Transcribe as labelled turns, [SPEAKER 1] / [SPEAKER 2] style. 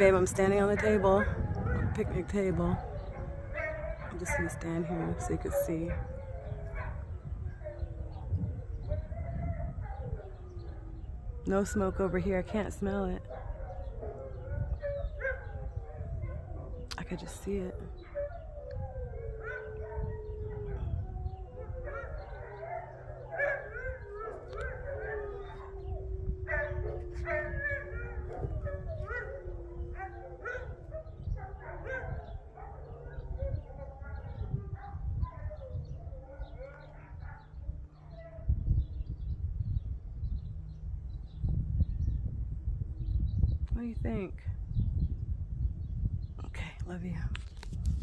[SPEAKER 1] Babe, I'm standing on the table, picnic table. I'm just gonna stand here so you can see. No smoke over here, I can't smell it. I could just see it. What do you think? Okay, love you.